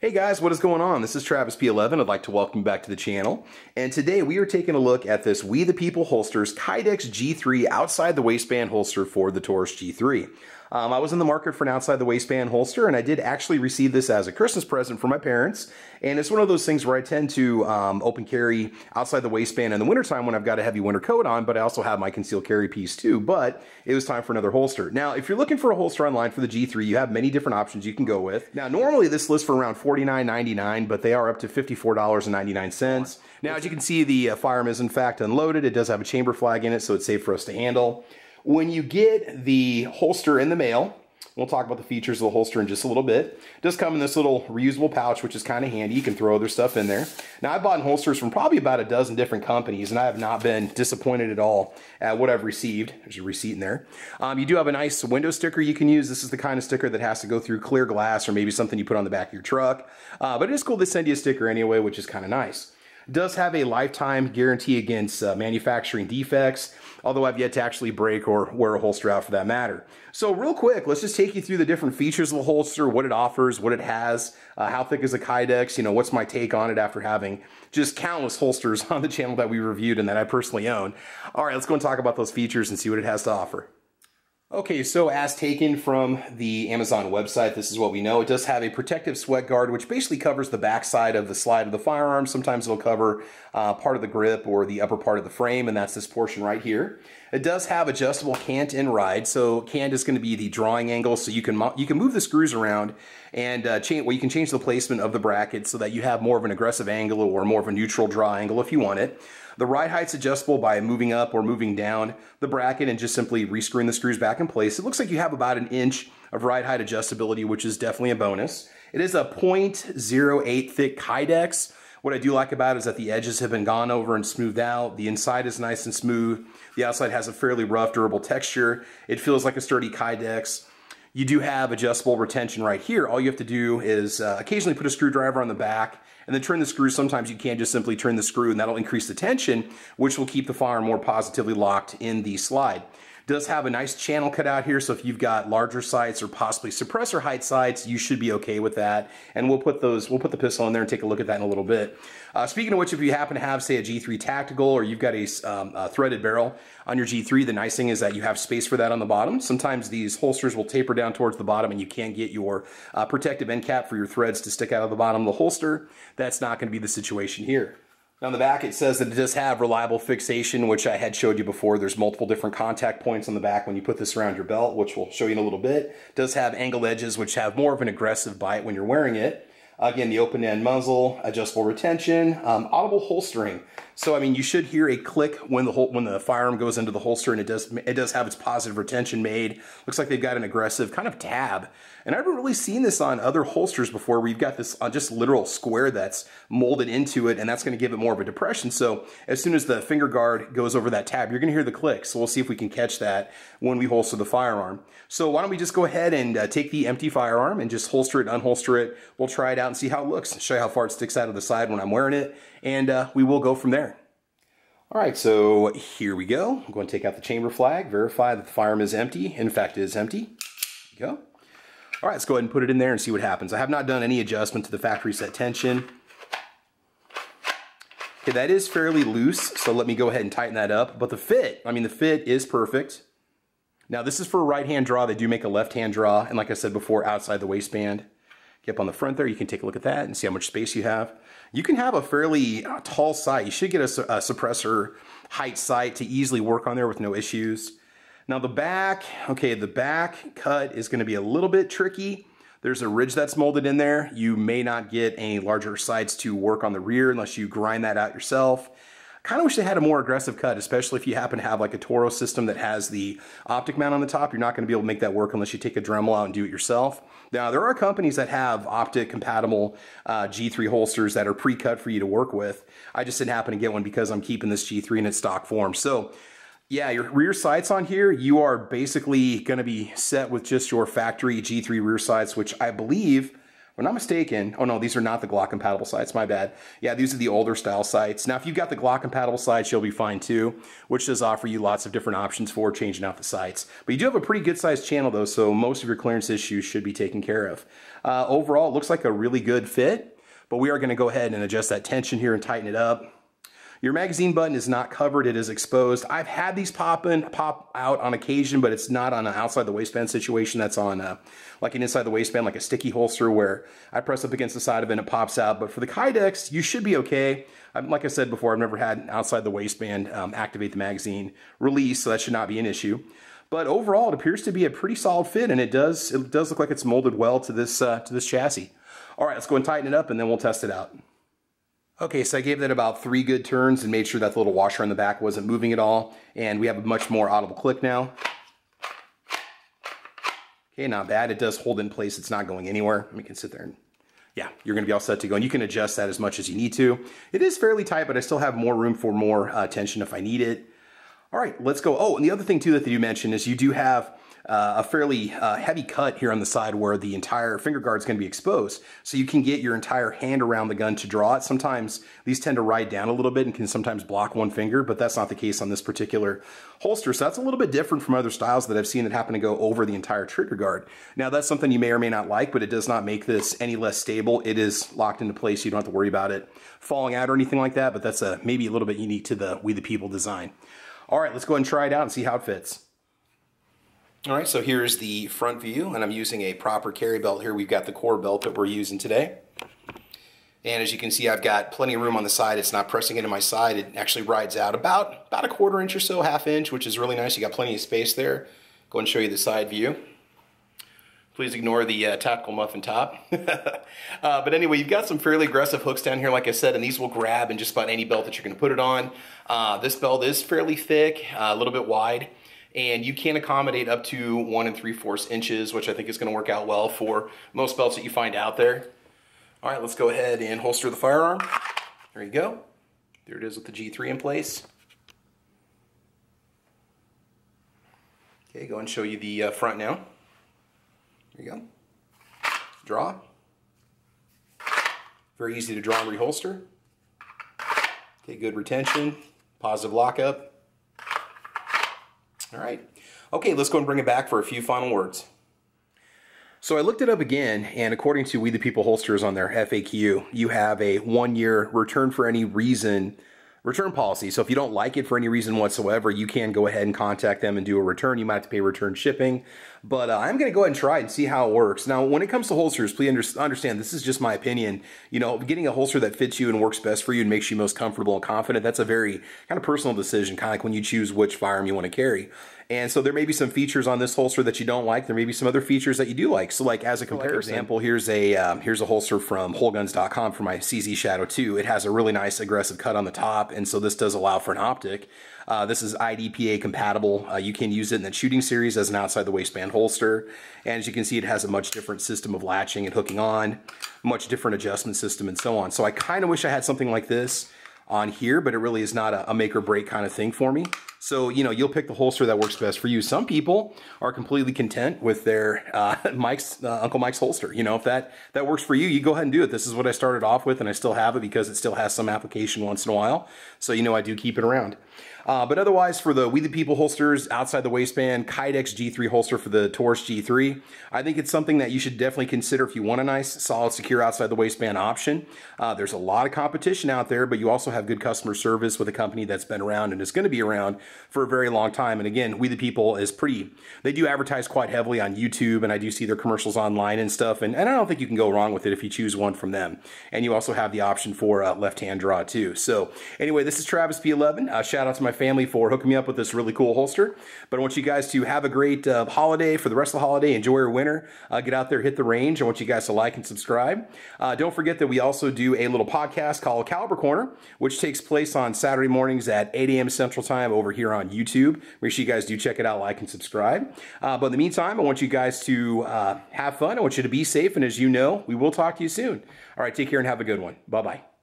Hey guys, what is going on? This is Travis P11. I'd like to welcome you back to the channel. And today we are taking a look at this We the People Holsters Kydex G3 outside the waistband holster for the Taurus G3. Um, I was in the market for an outside the waistband holster, and I did actually receive this as a Christmas present for my parents. And it's one of those things where I tend to um, open carry outside the waistband in the wintertime when I've got a heavy winter coat on, but I also have my concealed carry piece too. But it was time for another holster. Now, if you're looking for a holster online for the G3, you have many different options you can go with. Now, normally this lists for around $49.99, but they are up to $54.99. Now, as you can see, the uh, firearm is in fact unloaded. It does have a chamber flag in it, so it's safe for us to handle. When you get the holster in the mail, we'll talk about the features of the holster in just a little bit. It does come in this little reusable pouch, which is kind of handy. You can throw other stuff in there. Now, I've bought holsters from probably about a dozen different companies, and I have not been disappointed at all at what I've received. There's a receipt in there. Um, you do have a nice window sticker you can use. This is the kind of sticker that has to go through clear glass or maybe something you put on the back of your truck. Uh, but it is cool to send you a sticker anyway, which is kind of nice does have a lifetime guarantee against uh, manufacturing defects, although I've yet to actually break or wear a holster out for that matter. So real quick, let's just take you through the different features of the holster, what it offers, what it has, uh, how thick is the Kydex, you know, what's my take on it after having just countless holsters on the channel that we reviewed and that I personally own. All right, let's go and talk about those features and see what it has to offer. Okay, so as taken from the Amazon website, this is what we know. It does have a protective sweat guard, which basically covers the backside of the slide of the firearm. Sometimes it'll cover uh, part of the grip or the upper part of the frame, and that's this portion right here. It does have adjustable cant and ride, so cant is going to be the drawing angle, so you can you can move the screws around and uh, change. Well, you can change the placement of the bracket so that you have more of an aggressive angle or more of a neutral draw angle if you want it. The ride height's adjustable by moving up or moving down the bracket and just simply rescrewing the screws back in place. It looks like you have about an inch of ride height adjustability, which is definitely a bonus. It is a 0.08 thick Kydex. What I do like about it is that the edges have been gone over and smoothed out. The inside is nice and smooth. The outside has a fairly rough, durable texture. It feels like a sturdy Kydex. You do have adjustable retention right here. All you have to do is uh, occasionally put a screwdriver on the back and then turn the screw. Sometimes you can't just simply turn the screw and that'll increase the tension, which will keep the firearm more positively locked in the slide does have a nice channel cut out here, so if you've got larger sights or possibly suppressor height sights, you should be okay with that. And we'll put those, we'll put the pistol in there and take a look at that in a little bit. Uh, speaking of which, if you happen to have, say, a G3 Tactical or you've got a, um, a threaded barrel on your G3, the nice thing is that you have space for that on the bottom. Sometimes these holsters will taper down towards the bottom and you can't get your uh, protective end cap for your threads to stick out of the bottom of the holster. That's not going to be the situation here. On the back, it says that it does have reliable fixation, which I had showed you before. There's multiple different contact points on the back when you put this around your belt, which we'll show you in a little bit. It does have angled edges, which have more of an aggressive bite when you're wearing it. Again, the open end muzzle, adjustable retention, um, audible holstering. So, I mean, you should hear a click when the when the firearm goes into the holster, and it does it does have its positive retention made. Looks like they've got an aggressive kind of tab, and I haven't really seen this on other holsters before. Where you've got this uh, just literal square that's molded into it, and that's going to give it more of a depression. So, as soon as the finger guard goes over that tab, you're going to hear the click. So, we'll see if we can catch that when we holster the firearm. So, why don't we just go ahead and uh, take the empty firearm and just holster it, unholster it. We'll try it out and see how it looks. Show you how far it sticks out of the side when I'm wearing it, and uh, we will go from there. All right, so here we go. I'm going to take out the chamber flag, verify that the firearm is empty. In fact, it is empty. go. All right, let's go ahead and put it in there and see what happens. I have not done any adjustment to the factory set tension. Okay, that is fairly loose, so let me go ahead and tighten that up. But the fit, I mean, the fit is perfect. Now, this is for a right-hand draw. They do make a left-hand draw, and like I said before, outside the waistband. Up on the front there, you can take a look at that and see how much space you have you can have a fairly uh, tall sight. You should get a, a suppressor height sight to easily work on there with no issues. Now the back, okay, the back cut is gonna be a little bit tricky. There's a ridge that's molded in there. You may not get any larger sights to work on the rear unless you grind that out yourself kind of wish they had a more aggressive cut, especially if you happen to have like a Toro system that has the optic mount on the top. You're not going to be able to make that work unless you take a Dremel out and do it yourself. Now, there are companies that have optic compatible uh, G3 holsters that are pre-cut for you to work with. I just didn't happen to get one because I'm keeping this G3 in its stock form. So yeah, your rear sights on here, you are basically going to be set with just your factory G3 rear sights, which I believe I'm not mistaken, oh no, these are not the Glock compatible sights, my bad. Yeah, these are the older style sights. Now, if you've got the Glock compatible sights, you'll be fine too, which does offer you lots of different options for changing out the sights. But you do have a pretty good sized channel though, so most of your clearance issues should be taken care of. Uh, overall, it looks like a really good fit, but we are gonna go ahead and adjust that tension here and tighten it up. Your magazine button is not covered, it is exposed. I've had these pop in, pop out on occasion, but it's not on an outside the waistband situation. That's on uh, like an inside the waistband, like a sticky holster where I press up against the side of it and it pops out. But for the Kydex, you should be okay. like I said before, I've never had outside the waistband um, activate the magazine release, so that should not be an issue. But overall, it appears to be a pretty solid fit, and it does it does look like it's molded well to this uh, to this chassis. All right, let's go and tighten it up, and then we'll test it out. Okay, so I gave that about three good turns and made sure that the little washer on the back wasn't moving at all. And we have a much more audible click now. Okay, not bad. It does hold in place. It's not going anywhere. We can sit there and yeah, you're going to be all set to go. And you can adjust that as much as you need to. It is fairly tight, but I still have more room for more uh, tension if I need it. All right, let's go. Oh, and the other thing too that you mentioned is you do have uh, a fairly uh, heavy cut here on the side where the entire finger guard is going to be exposed. So you can get your entire hand around the gun to draw it. Sometimes these tend to ride down a little bit and can sometimes block one finger, but that's not the case on this particular holster. So that's a little bit different from other styles that I've seen that happen to go over the entire trigger guard. Now that's something you may or may not like, but it does not make this any less stable. It is locked into place. You don't have to worry about it falling out or anything like that, but that's a, maybe a little bit unique to the We the People design. All right, let's go ahead and try it out and see how it fits. All right, so here's the front view, and I'm using a proper carry belt here. We've got the core belt that we're using today. And as you can see, I've got plenty of room on the side. It's not pressing into my side. It actually rides out about, about a quarter inch or so, half inch, which is really nice. You got plenty of space there. Go and show you the side view. Please ignore the uh, tactical muffin top. uh, but anyway, you've got some fairly aggressive hooks down here, like I said, and these will grab in just about any belt that you're going to put it on. Uh, this belt is fairly thick, uh, a little bit wide and you can accommodate up to one and three fourths inches, which I think is gonna work out well for most belts that you find out there. All right, let's go ahead and holster the firearm. There you go. There it is with the G3 in place. Okay, go and show you the uh, front now. There you go. Draw. Very easy to draw and reholster. Okay, good retention, positive lockup. All right. Okay, let's go and bring it back for a few final words. So I looked it up again, and according to We the People holsters on their FAQ, you have a one year return for any reason return policy. So if you don't like it for any reason whatsoever, you can go ahead and contact them and do a return. You might have to pay return shipping, but uh, I'm going to go ahead and try and see how it works. Now, when it comes to holsters, please understand this is just my opinion. You know, getting a holster that fits you and works best for you and makes you most comfortable and confident, that's a very kind of personal decision, kind of like when you choose which firearm you want to carry. And so there may be some features on this holster that you don't like. There may be some other features that you do like. So like as a comparison, example, here's a um, here's a holster from wholeguns.com for my CZ Shadow 2. It has a really nice aggressive cut on the top, and so this does allow for an optic. Uh, this is IDPA compatible. Uh, you can use it in the shooting series as an outside the waistband holster. And as you can see, it has a much different system of latching and hooking on, much different adjustment system and so on. So I kind of wish I had something like this on here, but it really is not a, a make or break kind of thing for me. So, you know, you'll pick the holster that works best for you. Some people are completely content with their uh, Mike's uh, Uncle Mike's holster. You know, if that that works for you, you go ahead and do it. This is what I started off with, and I still have it because it still has some application once in a while. So, you know, I do keep it around. Uh, but otherwise, for the We the People holsters outside the waistband, Kydex G3 holster for the Taurus G3, I think it's something that you should definitely consider if you want a nice, solid, secure outside the waistband option. Uh, there's a lot of competition out there, but you also have good customer service with a company that's been around and is going to be around for a very long time. And again, We the People is pretty, they do advertise quite heavily on YouTube, and I do see their commercials online and stuff. And, and I don't think you can go wrong with it if you choose one from them. And you also have the option for uh, left hand draw too. So anyway, this is Travis P11. Uh, shout out to my family for hooking me up with this really cool holster. But I want you guys to have a great uh, holiday for the rest of the holiday. Enjoy your winter. Uh, get out there, hit the range. I want you guys to like and subscribe. Uh, don't forget that we also do a little podcast called Caliber Corner, which takes place on Saturday mornings at 8 a.m. Central Time over here on YouTube. Make sure you guys do check it out, like and subscribe. Uh, but in the meantime, I want you guys to uh, have fun. I want you to be safe. And as you know, we will talk to you soon. All right, take care and have a good one. Bye bye.